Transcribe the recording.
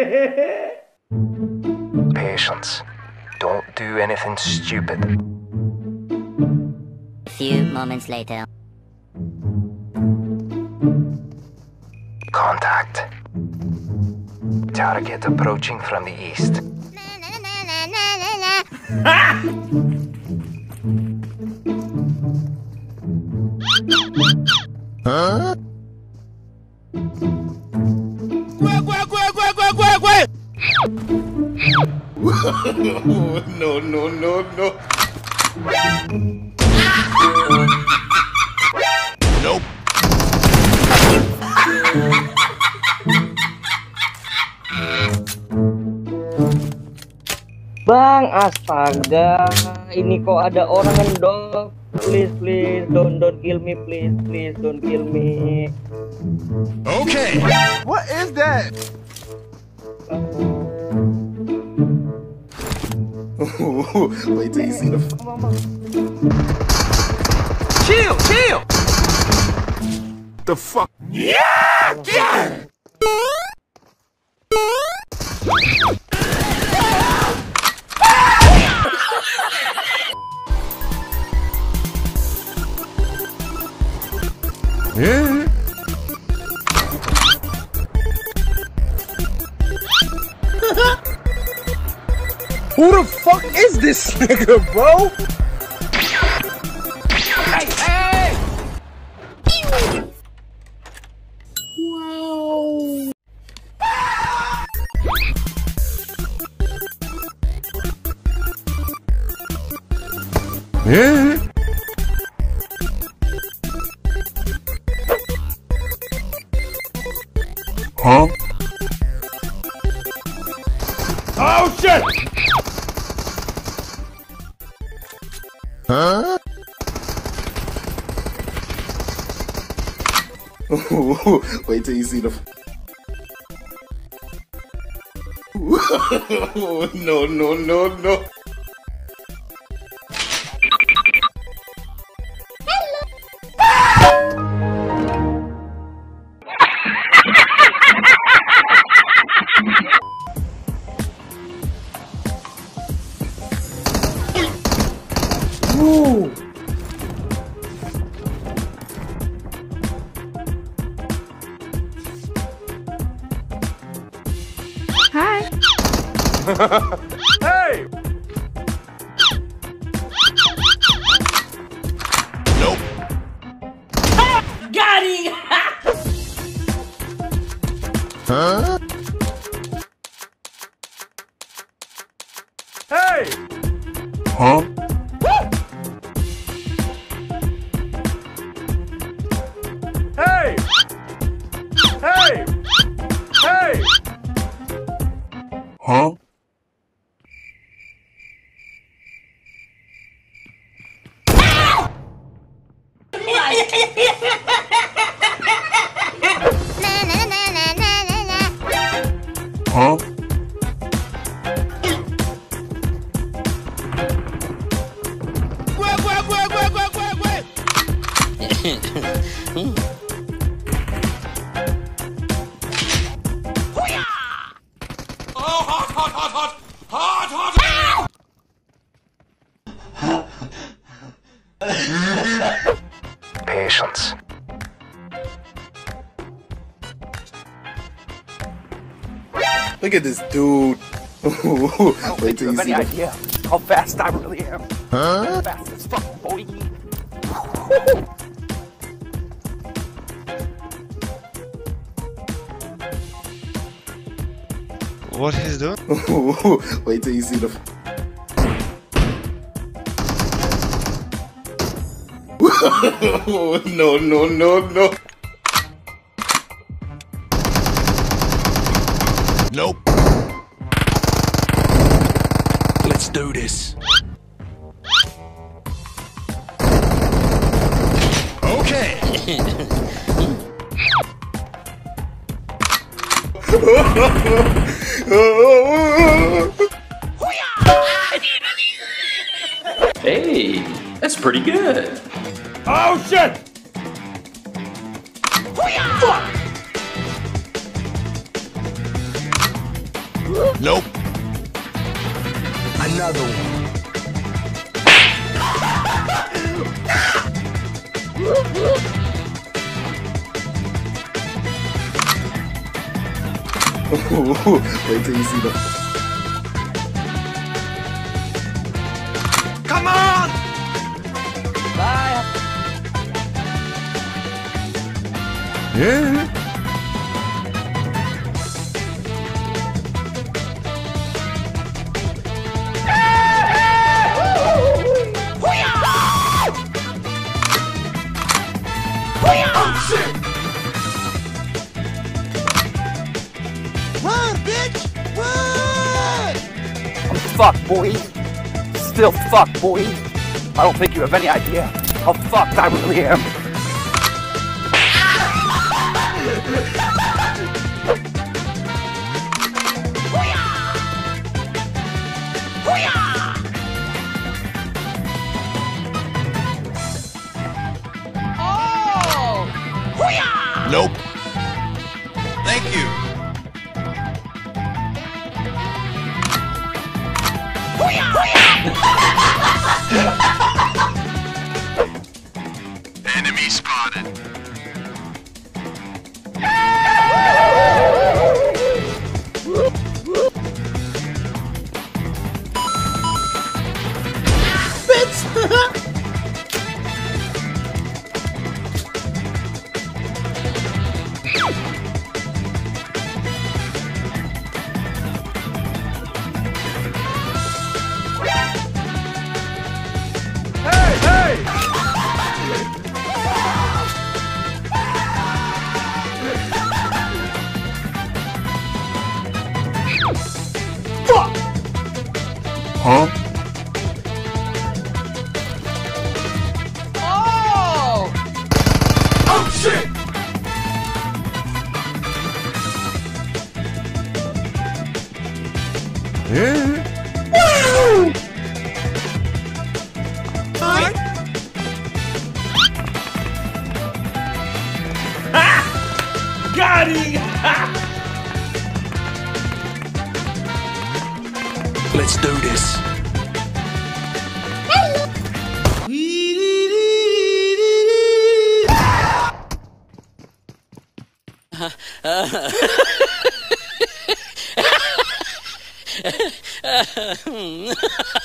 Patience. Don't do anything stupid. A few moments later. Contact. Target approaching from the east. no, no, no, no. Nope. Bang, astaga. Ini kok ada orang ngendok. Please, please, don't, don't kill me, please, please, don't kill me. Okay. What is that? Wait till you see the. Chill, chill! The fuck? Yeah. Who the fuck is this nigga, bro? Hey, hey! Wow. Yeah. Huh? Wait till you see the. no, no, no, no. Hi. Hey! Nope. Got him! Huh? Hey! Huh? Ha ha ha! Patience. Look at this dude. Wait till you see the. idea how fast I really am. Huh? Fast as fuck, boy. What he's doing? Wait till you see the. no, no, no, no. Nope. Let's do this. Okay. Hey, that's pretty good. Oh shit! Fuck! Nope. Another one. Wait till you see the. Yeah. I'm fucked, boy. Still fucked, boy. I don't think you have any idea how fucked I really am. Nope. Thank you. Enemy spotted. Let's do this.